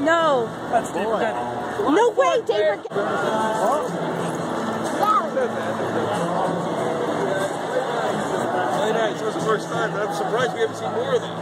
No. That's David. Denny. No way, David. Really nice. It was the first time, but I'm surprised we haven't seen more of them.